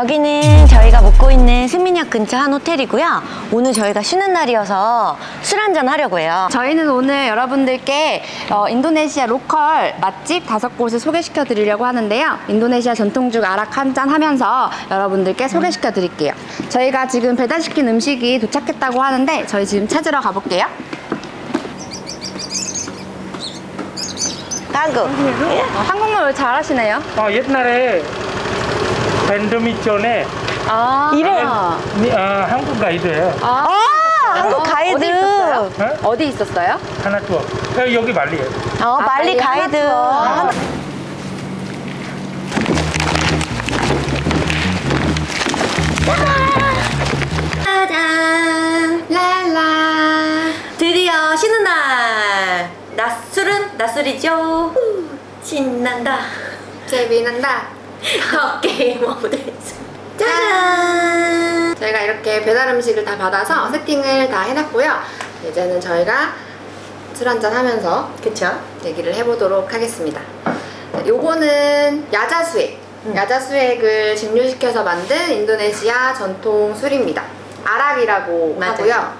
여기는 저희가 묵고 있는 승민역 근처 한 호텔이고요. 오늘 저희가 쉬는 날이어서 술 한잔 하려고 해요. 저희는 오늘 여러분들께 어, 인도네시아 로컬 맛집 다섯 곳을 소개시켜 드리려고 하는데요. 인도네시아 전통죽 아락 한 잔 하면서 여러분들께 소개시켜 드릴게요. 저희가 지금 배달시킨 음식이 도착했다고 하는데 저희 지금 찾으러 가볼게요. 한국. 어, 한국말 잘하시네요. 어, 옛날에 밴드미존에 아, 이래. 미- 아, 한국 가이드예요. 아, 아, 한국 가이드. 어디 있었어요? 어? 어디 있었어요? 하나 투어. 여기, 말리에요. 어, 아, 말리 가이드. 하나 하나- 짜잔. 랄라. 드디어 쉬는 날. 낮술은 낮술이죠. 후, 신난다. 재미난다. 오브 데이즈. 짜잔. 저희가 이렇게 배달 음식을 다 받아서 세팅을 다 해놨고요. 이제는 저희가 술 한잔 하면서 그쵸? 얘기를 해보도록 하겠습니다. 요거는 야자수액. 음. 야자수액을 증류시켜서 만든 인도네시아 전통 술입니다. arak이라고 맞아요. 하고요.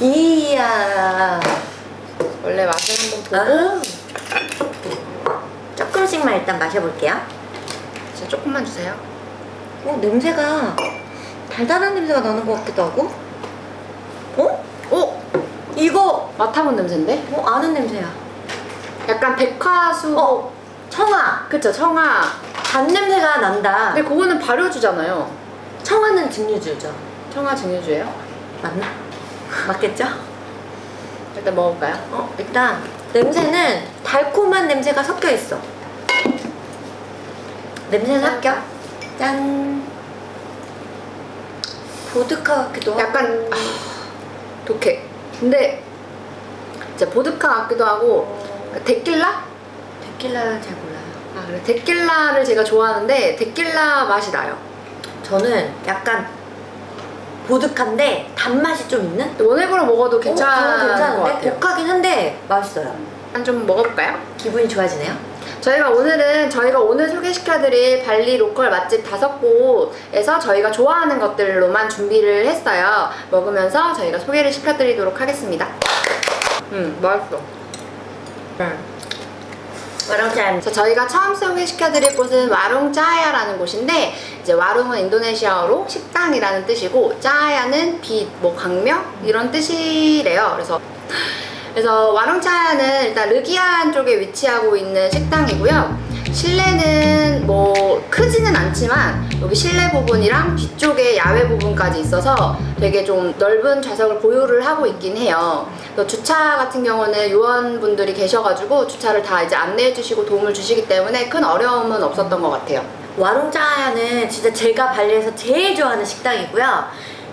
이야. 원래 맛을 한번 보고 아. 조금씩만 일단 마셔볼게요. 진짜 조금만 주세요. 어, 냄새가 달달한 냄새가 나는 것 같기도 하고. 어? 오! 이거 맡아본 냄새인데? 어, 아는 냄새야. 약간 백화수. 어, 청아. 그쵸, 청아. 단 냄새가 난다. 근데 그거는 발효주잖아요. 청아는 증류주죠. 청아 증류주예요? 맞나? 맞겠죠? 일단 먹어볼까요? 어, 일단 냄새는 달콤한 냄새가 섞여 있어. 냄새는 합격. 짠. 보드카 같기도 하고. 약간 아, 독해. 근데 진짜 보드카 같기도 하고 그러니까 데킬라? 데킬라는 잘 몰라요. 아 그래 데킬라를 제가 좋아하는데 데킬라 맛이 나요. 저는 약간 보드카인데 단맛이 좀 있는? 원액으로 먹어도 어, 괜찮은 것? 같아요. 독하긴 한데 맛있어요. 한 좀 먹어볼까요? 기분이 좋아지네요. 저희가 오늘은 저희가 오늘 소개시켜드릴 발리 로컬 맛집 다섯 곳에서 저희가 좋아하는 것들로만 준비를 했어요. 먹으면서 저희가 소개를 시켜드리도록 하겠습니다. 음, 맛있어. 와랑짠. 그래서 저희가 처음 소개시켜드릴 곳은 와룽짜야라는 곳인데 이제 와룽은 인도네시아어로 식당이라는 뜻이고 짜야는 빛, 뭐 광명 이런 뜻이래요. 그래서 그래서 와룽짜야는 일단 르기안 쪽에 위치하고 있는 식당이고요. 실내는 뭐 크지는 않지만 여기 실내 부분이랑 뒤쪽에 야외 부분까지 있어서 되게 좀 넓은 좌석을 보유를 하고 있긴 해요. 주차 같은 경우는 요원분들이 계셔가지고 주차를 다 이제 안내해 주시고 도움을 주시기 때문에 큰 어려움은 없었던 것 같아요. 와룽짜야는 진짜 제가 발리에서 제일 좋아하는 식당이고요.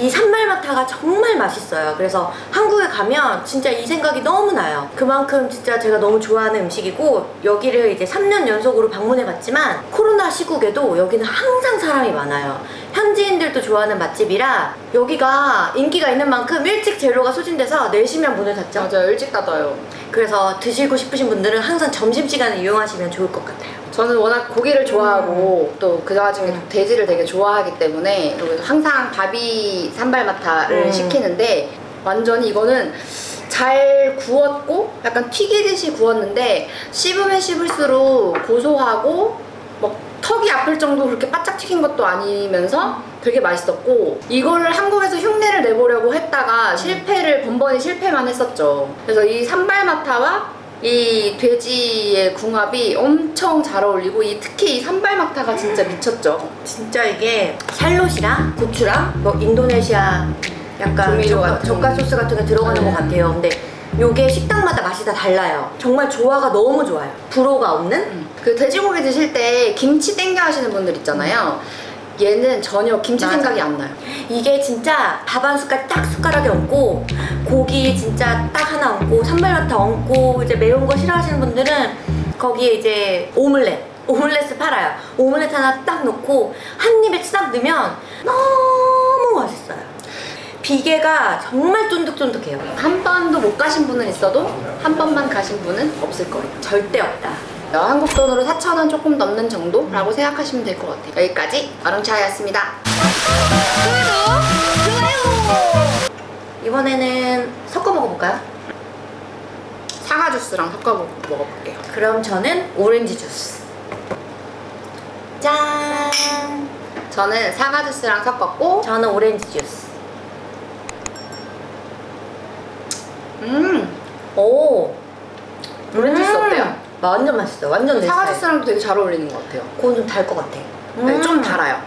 이 산말마타가 정말 맛있어요. 그래서 한국에 가면 진짜 이 생각이 너무 나요. 그만큼 진짜 제가 너무 좋아하는 음식이고 여기를 이제 3년 연속으로 방문해 봤지만 코로나 시국에도 여기는 항상 사람이 많아요. 현지인들도 좋아하는 맛집이라 여기가 인기가 있는 만큼 일찍 재료가 소진돼서 4시면 문을 닫죠. 맞아요. 일찍 닫아요. 그래서 드시고 싶으신 분들은 항상 점심시간을 이용하시면 좋을 것 같아요. 저는 워낙 고기를 좋아하고 또 그 와중에 음. 돼지를 되게 좋아하기 때문에 항상 바비 산발마타를 음. 시키는데 완전히 이거는 잘 구웠고 약간 튀기듯이 구웠는데 씹으면 씹을수록 고소하고 막 턱이 아플 정도 그렇게 바짝 튀긴 것도 아니면서 되게 맛있었고 이거를 한국에서 흉내를 내보려고 했다가 실패를 번번이 실패만 했었죠. 그래서 이 산발마타와 이 돼지의 궁합이 엄청 잘 어울리고 이 특히 이 산발마타가 진짜 미쳤죠. 진짜 이게 샬롯이랑 고추랑 뭐 인도네시아 약간 조미료 젓가, 같은. 소스 같은 게 들어가는 네. 것 같아요. 근데 요게 식당마다 맛이 다 달라요. 정말 조화가 너무 좋아요. 불호가 없는? 그 돼지고기 드실 때 김치 땡겨 하시는 분들 있잖아요. 얘는 전혀 김치 맞아. 생각이 안 나요. 이게 진짜 밥 한 숟갈 딱 숟가락에 얹고 고기 진짜 딱 하나 얹고 산발마타 얹고 이제 매운 거 싫어하시는 분들은 거기에 이제 오믈렛 오믈렛을 팔아요. 오믈렛 하나 딱 넣고 한 입에 싹 넣으면 너무 맛있어요. 비계가 정말 쫀득쫀득해요. 한 번도 못 가신 분은 있어도 한 번만 가신 분은 없을 거예요. 절대 없다. 한국 돈으로 4,000원 조금 넘는 정도라고 생각하시면 될 것 같아요. 여기까지 마롱차였습니다. 이번에는 섞어 먹어볼까요? 사과 주스랑 섞어 먹- 먹어볼게요. 그럼 저는 오렌지 주스. 짠! 저는 사과 주스랑 섞었고, 저는 오렌지 주스. 음, 오! 오렌지 주스 어때요? 완전 맛있어요. 완전 내 사과 스타일. 주스랑도 되게 잘 어울리는 것 같아요. 그건 좀 달 것 같아. 네, 음. 좀 달아요.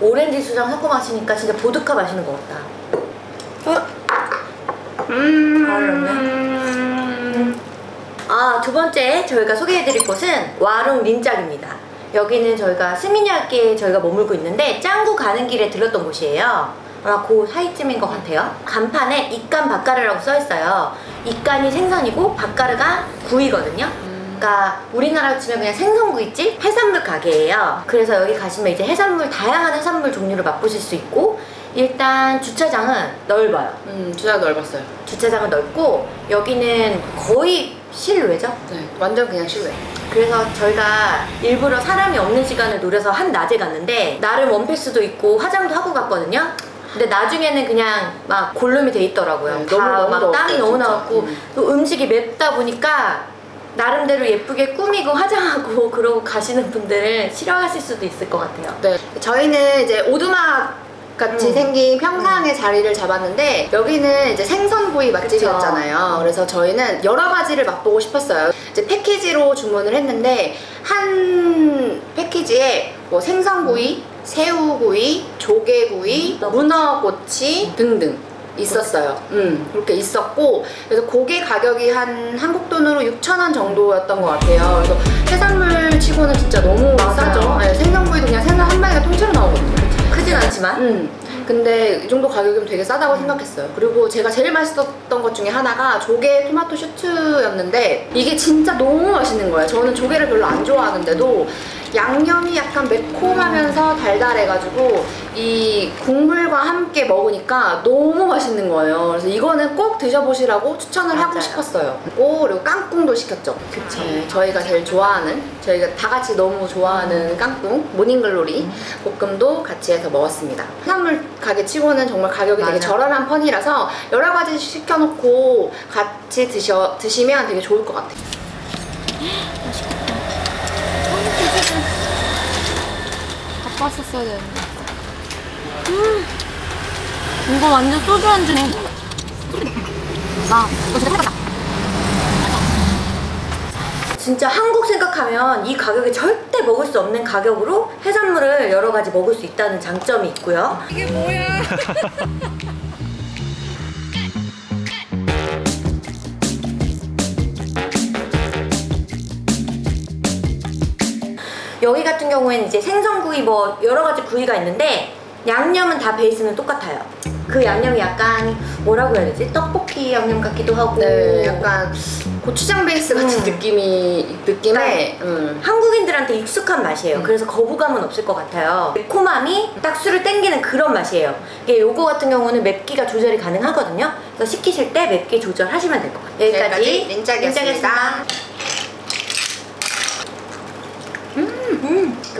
오렌지 주스랑 섞어 마시니까 진짜 보드카 마시는 것 같다. 어? 음, 아, 두 번째 저희가 소개해드릴 곳은 와룽 린짝입니다. 여기는 저희가 스미냐께 저희가 머물고 있는데 짱구 가는 길에 들렀던 곳이에요. 아마 그 사이쯤인 것 같아요. 간판에 이깐 바까르라고 써있어요. 이깐이 생선이고 바까르가 구이거든요. 그러니까 우리나라로 치면 그냥 생선구이집 해산물 가게예요. 그래서 여기 가시면 이제 해산물 다양한 해산물 종류를 맛보실 수 있고 일단 주차장은 넓어요. 음, 주자 넓었어요. 주차장은 넓고 여기는 거의 실외죠. 네, 완전 그냥 실외. 그래서 저희가 일부러 사람이 없는 시간을 노려서 한 낮에 갔는데 나름 원피스도 입고 화장도 하고 갔거든요. 근데 나중에는 그냥 막 골룸이 돼 있더라고요. 네, 다 너무, 너무 막 더웠어요, 땀이 너무 진짜. 나왔고 음. 또 음식이 맵다 보니까 나름대로 예쁘게 꾸미고 화장하고 그러고 가시는 분들은 싫어하실 수도 있을 것 같아요. 네, 저희는 이제 오두막 같이 음. 생긴 평상의 자리를 잡았는데 여기는 이제 생선구이 맛집이었잖아요. 그래서 저희는 여러 가지를 맛보고 싶었어요. 이제 패키지로 주문을 했는데 한 패키지에 뭐 생선구이, 새우구이, 조개구이, 음, 문어꼬치 등등 있었어요. 음, 그렇게 있었고 그래서 고기 가격이 한 한국 돈으로 6,000원 정도였던 것 같아요. 그래서 해산물 치고는 진짜 너무 맞아요. 싸죠. 네, 생선구이도 그냥 생선 한 마리가 통째로 나오거든요. 크진 않지만 음. 근데 이 정도 가격이면 되게 싸다고 생각했어요. 그리고 제가 제일 맛있었던 것 중에 하나가 조개 토마토 슈트였는데 이게 진짜 너무 맛있는 거예요. 저는 조개를 별로 안 좋아하는데도 양념이 약간 매콤하면서 달달해가지고 이 국물과 함께 먹으니까 너무 맛있는 거예요. 그래서 이거는 꼭 드셔보시라고 추천을 하고 맞아요. 싶었어요. 오, 그리고 깡꿍도 시켰죠. 그쵸. 네, 저희가 제일 좋아하는, 저희가 다 같이 너무 좋아하는 깡꿍, 모닝글로리 볶음도 같이 해서 먹었습니다. 해산물 가게 치고는 정말 가격이 되게 맞아요. 저렴한 편이라서 여러 가지 시켜놓고 같이 드셔, 드시면 되게 좋을 것 같아요. 바빴었어야 되는데. 음, 이거 완전 소주 한 잔. 나 이거 진짜 헷갈다. 진짜 한국 생각하면 이 가격에 절대 먹을 수 없는 가격으로 해산물을 여러 가지 먹을 수 있다는 장점이 있고요. 이게 뭐야? 여기 같은 경우에는 이제 생선구이 뭐 여러 가지 구이가 있는데 양념은 다 베이스는 똑같아요. 그 양념이 약간 뭐라고 해야 되지? 떡볶이 양념 같기도 하고 네, 약간 고추장 베이스 같은 음. 느낌이, 느낌의, 네. 음. 한국인들한테 익숙한 맛이에요. 음. 그래서 거부감은 없을 것 같아요. 매콤함이 딱 술을 땡기는 그런 맛이에요. 이게 요거 같은 경우는 맵기가 조절이 가능하거든요. 그래서 시키실 때 맵기 조절하시면 될 것 같아요. 여기까지 여기까지 린짝이었습니다.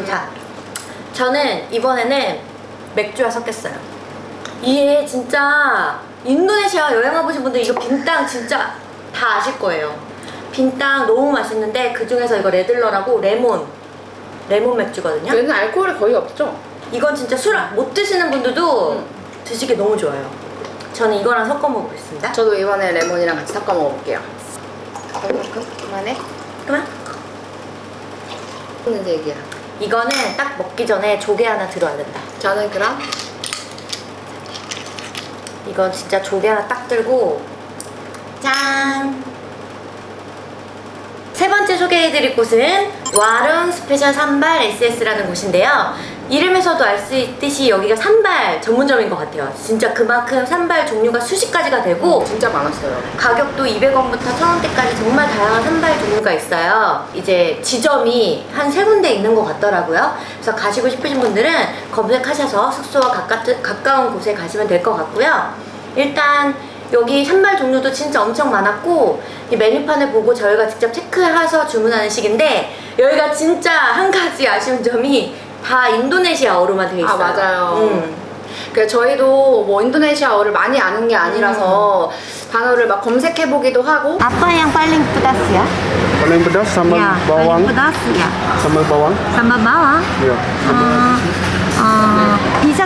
자, 저는 이번에는 맥주와 섞였어요. 이게 진짜 인도네시아 여행 와보신 분들 이거 빈땅 진짜 다 아실 거예요. 빈땅 너무 맛있는데 그 중에서 이거 Radler라고 레몬 레몬 맥주거든요. 얘는 알코올이 거의 없죠? 이건 진짜 술 못 드시는 분들도 음. 드시기 너무 좋아요. 저는 이거랑 섞어 먹어보겠습니다. 저도 이번에 레몬이랑 같이 섞어 먹어볼게요. 그만큼? 그만해? 그만. 있는 얘기야. 이거는 딱 먹기 전에 조개 하나 들어야 된다. 저는 그럼 이건 진짜 조개 하나 딱 들고 짠! 세 번째 소개해드릴 곳은 Warung Special Sambal SS라는 곳인데요. 이름에서도 알 수 있듯이 여기가 sambal 전문점인 것 같아요. 진짜 그만큼 sambal 종류가 수십 가지가 되고 진짜 많았어요. 가격도 200원부터 1000원대까지 정말 다양한 sambal 종류가 있어요. 이제 지점이 한 세 군데 있는 것 같더라고요. 그래서 가시고 싶으신 분들은 검색하셔서 숙소와 가까, 가까운 곳에 가시면 될 것 같고요. 일단 여기 산말 종류도 진짜 엄청 많았고 이 메뉴판을 보고 저희가 직접 체크해서 주문하는 식인데 여기가 진짜 한 가지 아쉬운 점이 다 인도네시아어로만 돼 있어요. 아, 맞아요. 음. 그 저희도 뭐 인도네시아어를 많이 아는 게 아니라서 단어를 막 검색해 보기도 하고 Apa yang paling pedas ya? Paling pedas sambal Ya, bawang, paling pedas ya. sambal bawang. Sambal bawang. Iya. 어, 어, bisa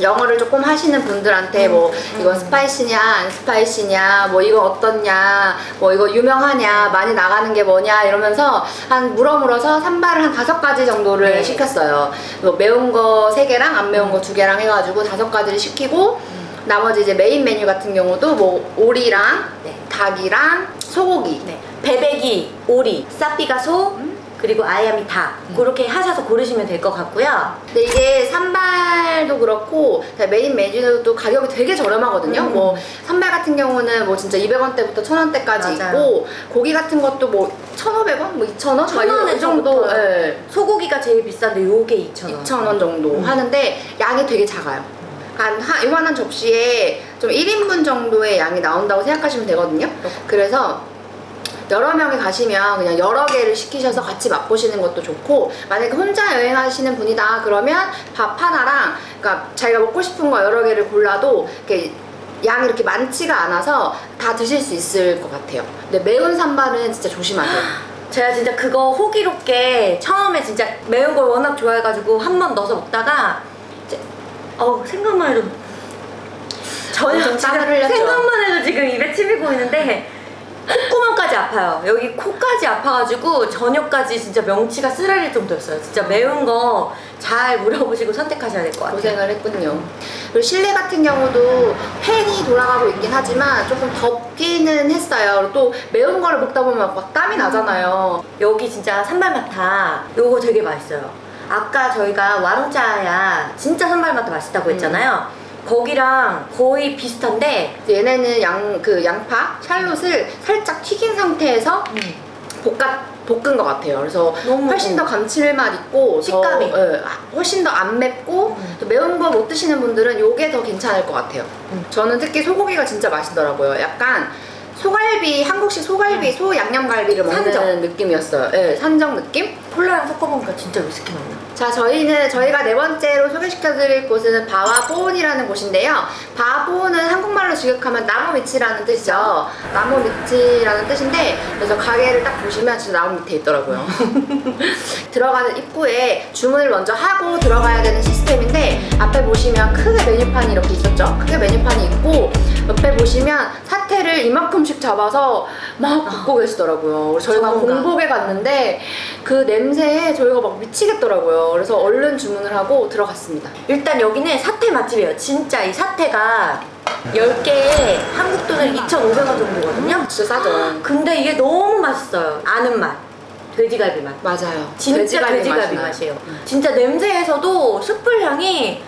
영어를 조금 하시는 분들한테 뭐 이거 spicy냐 안 spicy냐 뭐 이거 어떻냐 뭐 이거 유명하냐 많이 나가는 게 뭐냐 이러면서 한 물어 물어서 sambal을 한 다섯 가지 정도를 네. 시켰어요. 뭐 매운 거 세 개랑 안 매운 거 두 개랑 해가지고 다섯 가지를 시키고 나머지 이제 메인 메뉴 같은 경우도 뭐 오리랑 네. 닭이랑 소고기 네. bebek이 오리, sapi가 소, 그리고 아야미 닭 그렇게 하셔서 고르시면 될 것 같고요. 근데 이게 산발도 그렇고 메인 메뉴도 가격이 되게 저렴하거든요. 음. 뭐 산발 같은 경우는 뭐 진짜 200원대부터 1000원대까지 맞아요. 있고 고기 같은 것도 뭐 1,500원, 뭐 2,000원, 천 원에 이 정도 저부터요. 예, 소고기가 제일 비싼데 요게 2,000원. 2,000원 정도 하는데 양이 되게 작아요. 한, 한 요만한 접시에 좀 1인분 정도의 양이 나온다고 생각하시면 되거든요. 그래서 여러 명이 가시면 그냥 여러 개를 시키셔서 같이 맛보시는 것도 좋고 만약에 혼자 여행하시는 분이다 그러면 밥 하나랑 그러니까 자기가 먹고 싶은 거 여러 개를 골라도 이렇게 양이 이렇게 많지가 않아서 다 드실 수 있을 것 같아요. 근데 매운 산발은 진짜 조심하세요. 제가 진짜 그거 호기롭게 처음에 진짜 매운 걸 워낙 좋아해가지고 한 번 넣어서 먹다가 이제 어우 생각만 해도 전혀? 생각만 해도 지금 입에 침이 고이는데 콧구멍까지 아파요. 여기 코까지 아파가지고 저녁까지 진짜 명치가 쓰라릴 정도였어요. 진짜 매운 거 잘 물어보시고 선택하셔야 될 것 같아요. 고생을 했군요. 그리고 실내 같은 경우도 팬이 돌아가고 있긴 하지만 조금 덥기는 했어요. 그리고 또 매운 거를 먹다 보면 막 땀이 나잖아요. 여기 진짜 산발마타 요거 되게 맛있어요. 아까 저희가 와롱짜야 진짜 산발마타 맛있다고 했잖아요. 거기랑 거의 비슷한데 얘네는 양, 그 양파, 샬롯을 살짝 튀긴 상태에서 볶아, 볶은 것 같아요. 그래서 훨씬 더 감칠맛 있고 식감이. 더, 예, 아, 훨씬 더 안 맵고 또 매운 거 못 드시는 분들은 요게 더 괜찮을 것 같아요. 음. 저는 특히 소고기가 진짜 맛있더라고요. 약간 소갈비, 한국식 소갈비, 소 양념갈비를 먹는 음. 산적. 느낌이었어요. 예, 산적 느낌? 콜라랑 섞어 먹으니까 진짜 위스키 맛나. 자, 저희는 저희가 네 번째로 소개시켜드릴 곳은 바와보온이라는 곳인데요. 바보는 한국말로 직역하면 나무 밑이라는 뜻이죠. 나무 밑이라는 뜻인데, 그래서 가게를 딱 보시면 진짜 나무 밑에 있더라고요. 들어가는 입구에 주문을 먼저 하고 들어가야 되는 시스템인데, 앞에 보시면 크게 메뉴판이 이렇게 있었죠. 크게 메뉴판이 있고, 옆에 보시면 이만큼씩 잡아서 막 굽고 계시더라고요. 저희가 전문가. 공복에 갔는데, 그 냄새에 저희가 막 미치겠더라고요. 그래서 얼른 주문을 하고 들어갔습니다. 일단 여기는 사태 맛집이에요. 진짜 이 사태가 10개에 한국 돈으로 2,500원 정도거든요. 진짜 싸죠. 근데 이게 너무 맛있어요. 아는 맛. 돼지갈비 맛. 맞아요. 진짜 돼지갈비, 맛이 나요. 맛이 에요. 진짜 냄새에서도 숯불 향이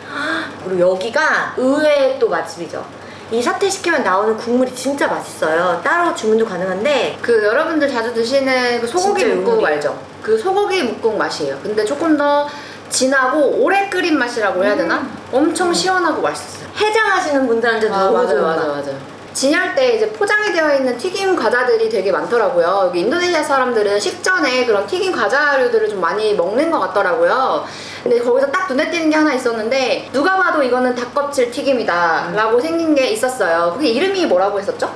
그리고 여기가 의외의 또 맛집이죠. 이 사태 시키면 나오는 국물이 진짜 맛있어요. 따로 주문도 가능한데 그 여러분들 자주 드시는 그 소고기 진짜 묵국. 알죠? 그 소고기 묵국 맛이에요. 근데 조금 더 진하고 오래 끓인 맛이라고 해야 되나? 엄청 시원하고 맛있었어요. 해장하시는 분들한테 아, 너무 맞아요, 좋은 맞아요, 맛. 맞아요. 진열 때 이제 포장이 되어 있는 튀김 과자들이 되게 많더라고요. 여기 인도네시아 사람들은 식전에 그런 튀김 과자류들을 좀 많이 먹는 것 같더라고요. 근데 거기서 딱 눈에 띄는 게 하나 있었는데 누가 봐도 이거는 닭껍질 튀김이다 라고 생긴 게 있었어요. 그게 이름이 뭐라고 했었죠?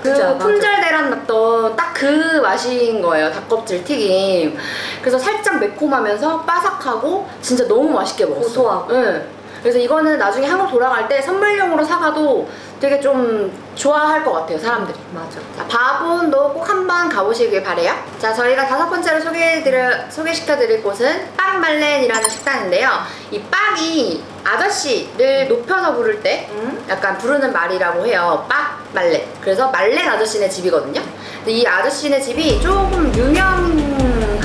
그. 품절대란 났던 딱 그 맛인 거예요. 닭껍질 튀김. 그래서 살짝 매콤하면서 바삭하고 진짜 너무 맛있게 먹었어요. 고소하고. 네. 그래서 이거는 나중에 한국 돌아갈 때 선물용으로 사가도 되게 좀 좋아할 것 같아요, 사람들이. 맞아. 자, 바본도 꼭 한번 가보시길 바래요. 자, 저희가 다섯 번째로 소개해드려, 소개시켜드릴 곳은 빵말렌이라는 식당인데요. 이 빵이 아저씨를 높여서 부를 때 음? 약간 부르는 말이라고 해요. 빡 말렌. 그래서 말렌 아저씨네 집이거든요. 근데 이 아저씨네 집이 조금 유명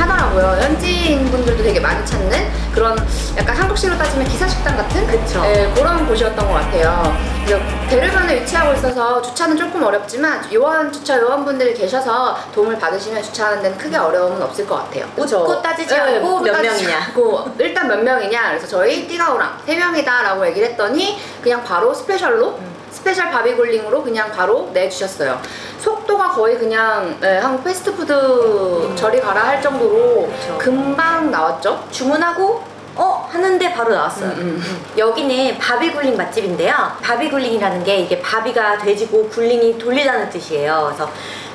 하더라고요. 현지인 분들도 되게 많이 찾는 그런 약간 한국식으로 따지면 기사식당 같은 그쵸. 네, 그런 곳이었던 것 같아요. 대르반에 위치하고 있어서 주차는 조금 어렵지만 요원 주차 요원분들이 계셔서 도움을 받으시면 주차하는 데는 크게 어려움은 없을 것 같아요. 그쵸? 묻고 따지지 네, 않고 몇 명이냐. 않고 일단 몇 명이냐 그래서 저희 띠가오랑 세 명이다라고 얘기를 했더니 그냥 바로 스페셜로 special babi guling으로 그냥 바로 내주셨어요. 속도가 거의 그냥 네, 한국 패스트푸드 저리 가라 할 정도로 그쵸. 금방 나왔죠. 주문하고 어 하는데 바로 나왔어요. 음, 여기는 babi guling 맛집인데요. babi guling이라는 게 이게 babi가 돼지고 guling이 돌리다는 뜻이에요. 그래서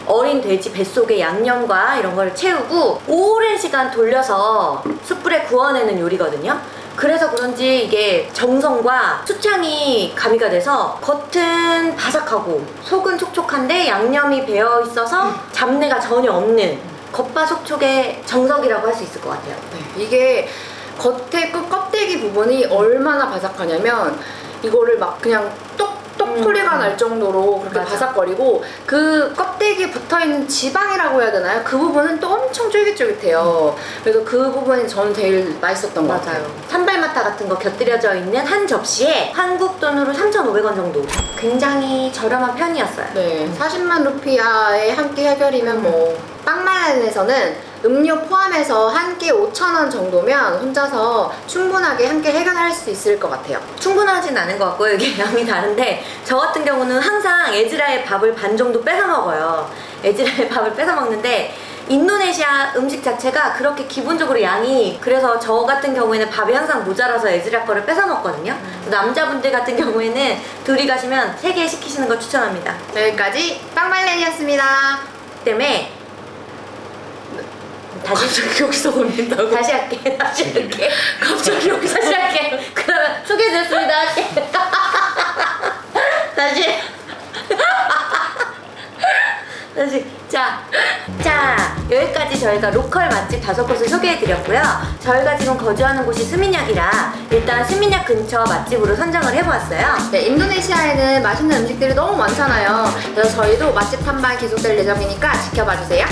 어린 돼지 뱃속에 양념과 이런 걸 채우고 오랜 시간 돌려서 숯불에 구워내는 요리거든요. 그래서 그런지 이게 정성과 수창이 가미가 돼서 겉은 바삭하고 속은 촉촉한데 양념이 배어 있어서 잡내가 전혀 없는 겉바속촉의 정석이라고 할 수 있을 것 같아요. 네, 이게 겉에 끝 껍데기 부분이 얼마나 바삭하냐면 이거를 막 그냥 음. 소리가 날 정도로 그렇게 맞아. 바삭거리고 그 껍데기에 붙어있는 지방이라고 해야 되나요? 그 부분은 또 엄청 쫄깃쫄깃해요. 그래서 그 부분이 저는 제일 맛있었던 것 같아요. 산발마타 같은 거 곁들여져 있는 한 접시에 한국 돈으로 3,500원 정도. 굉장히 저렴한 편이었어요. 네, 40만 루피아에 한끼 해결이면 뭐 빵말에서는 음료 포함해서 한 끼 5천 원 정도면 혼자서 충분하게 한끼 해결할 수 있을 것 같아요. 충분하진 않은 것 같고요. 이게 양이 다른데 저 같은 경우는 항상 에즈라의 밥을 반 정도 뺏어 먹어요. 에즈라의 밥을 뺏어 먹는데 인도네시아 음식 자체가 그렇게 기본적으로 양이 그래서 저 같은 경우에는 밥이 항상 모자라서 에즈라 거를 뺏어 먹거든요. 남자분들 같은 경우에는 둘이 가시면 세 개 시키시는 걸 추천합니다. 여기까지 빵말렌이었습니다. 때문에 다시 여기서 올린다고? 다시 할게 다시 할게. 갑자기 여기서 다시 할게. 그러면 소개해드렸습니다. 할게. 다시. 다시. 자, 자 여기까지 저희가 로컬 맛집 다섯 곳을 소개해드렸고요. 저희가 지금 거주하는 곳이 스민약이라 일단 스민약 근처 맛집으로 선정을 해보았어요. 네, 인도네시아에는 맛있는 음식들이 너무 많잖아요. 그래서 저희도 맛집 탐방 계속될 예정이니까 지켜봐 주세요.